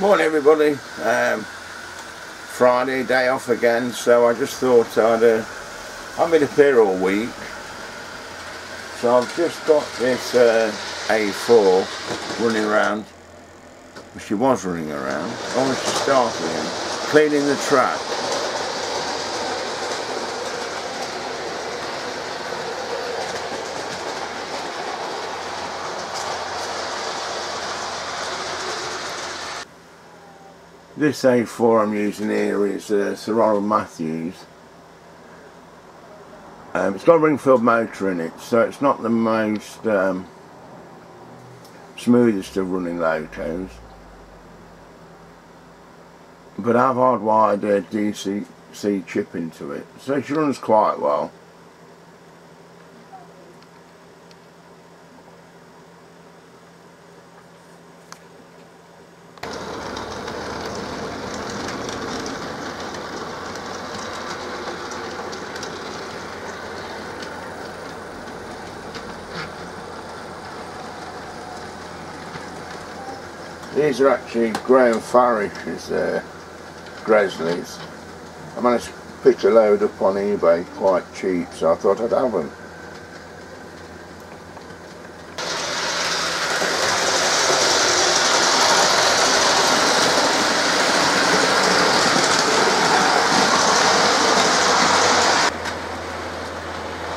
Morning everybody. Um, Friday, day off again, so I just thought I'd... Uh, I've been up here all week, so I've just got this uh, A4 running around. She was running around. Starting again. Cleaning the track. This A4 I'm using here is uh, Sir Ronald Matthews. Um, it's got a ringfield motor in it, so it's not the most um, smoothest of running locos. But I've hardwired a DC chip into it, so it runs quite well. These are actually Graham Farish's uh, Gresleys. I managed to pick a load up on eBay quite cheap so I thought I'd have them.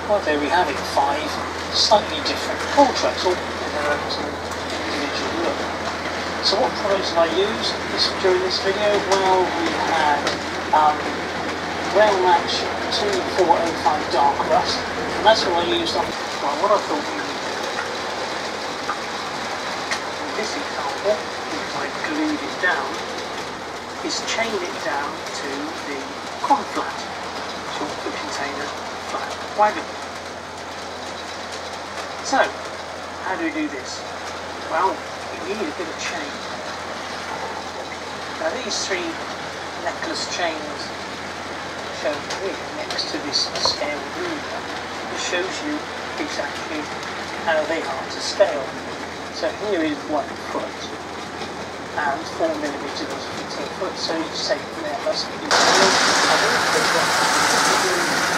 Well there we have it, five slightly different portraits, all in their own so what products did I use this, during this video? Well, we had um, Railmatch 2405 Dark Rust, and that's what I used on well, what I thought we do. In this example, if I glued it down, is chain it down to the flat, short foot container flat wagon. So, how do we do this? Well, you. Now these three necklace chains shown here next to this scale ruler, it shows you exactly how they are to scale. So here is one foot and four millimeters per foot, so you say there must be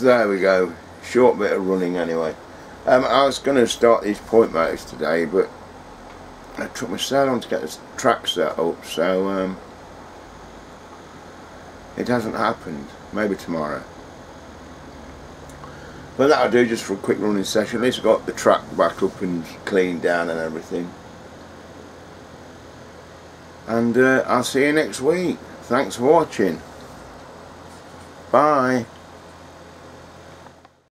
There we go. Short bit of running anyway. Um, I was going to start these point motors today, but it took me so long to get this track set up, so um, it hasn't happened. Maybe tomorrow. But that'll do just for a quick running session. At least I got the track back up and cleaned down and everything. And uh, I'll see you next week. Thanks for watching. Bye.